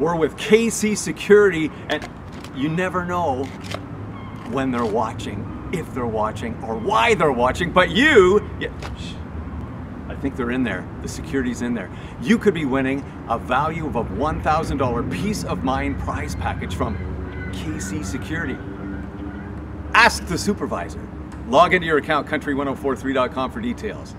We're with KC Security, and you never know when they're watching, if they're watching, or why they're watching, but you, yeah, I think they're in there. The security's in there. You could be winning a value of a $1,000 peace of mind prize package from KC Security. Ask the supervisor. Log into your account, country1043.com for details.